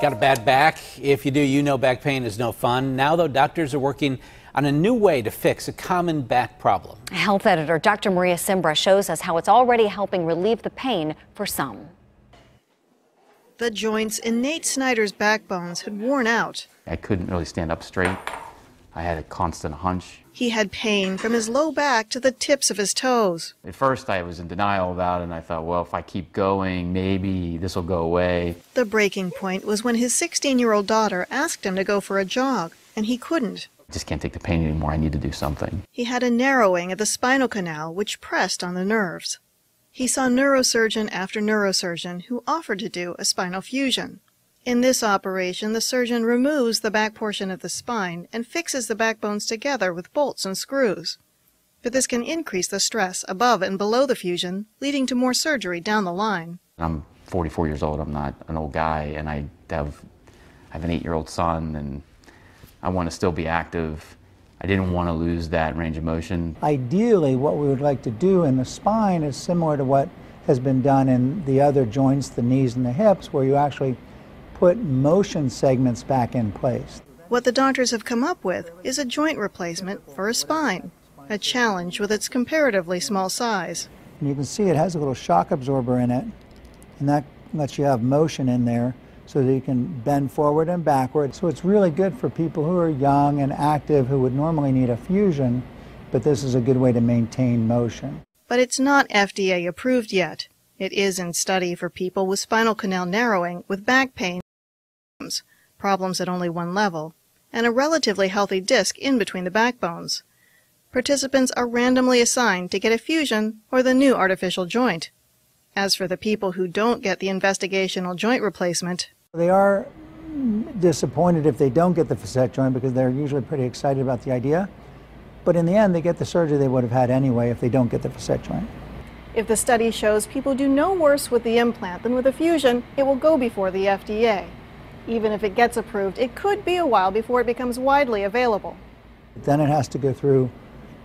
Got a bad back? If you do, you know back pain is no fun. Now, though, doctors are working on a new way to fix a common back problem. Health editor Dr. Maria Simbra shows us how it's already helping relieve the pain for some. The joints in Nate Snyder's backbones had worn out. I couldn't really stand up straight. I had a constant hunch. He had pain from his low back to the tips of his toes. At first, I was in denial about it, and I thought, well, if I keep going, maybe this will go away. The breaking point was when his 16 year old daughter asked him to go for a jog, and he couldn't. I just can't take the pain anymore. I need to do something. He had a narrowing of the spinal canal, which pressed on the nerves. He saw neurosurgeon after neurosurgeon who offered to do a spinal fusion. In this operation, the surgeon removes the back portion of the spine and fixes the backbones together with bolts and screws. But this can increase the stress above and below the fusion, leading to more surgery down the line. I'm 44 years old. I'm not an old guy, and I have, I have an eight-year-old son, and I want to still be active. I didn't want to lose that range of motion. Ideally, what we would like to do in the spine is similar to what has been done in the other joints, the knees and the hips, where you actually put motion segments back in place. What the doctors have come up with is a joint replacement for a spine, a challenge with its comparatively small size. And you can see it has a little shock absorber in it, and that lets you have motion in there so that you can bend forward and backward. So it's really good for people who are young and active who would normally need a fusion, but this is a good way to maintain motion. But it's not FDA approved yet. It is in study for people with spinal canal narrowing with back pain problems at only one level, and a relatively healthy disc in between the backbones. Participants are randomly assigned to get a fusion or the new artificial joint. As for the people who don't get the investigational joint replacement, they are disappointed if they don't get the facet joint because they're usually pretty excited about the idea. But in the end, they get the surgery they would have had anyway if they don't get the facet joint. If the study shows people do no worse with the implant than with a fusion, it will go before the FDA. Even if it gets approved, it could be a while before it becomes widely available. Then it has to go through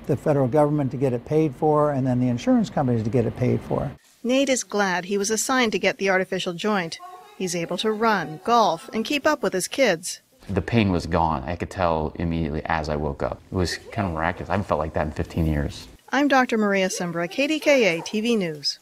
the federal government to get it paid for, and then the insurance companies to get it paid for. Nate is glad he was assigned to get the artificial joint. He's able to run, golf, and keep up with his kids. The pain was gone. I could tell immediately as I woke up. It was kind of miraculous. I haven't felt like that in 15 years. I'm Dr. Maria Simbra, KDKA TV News.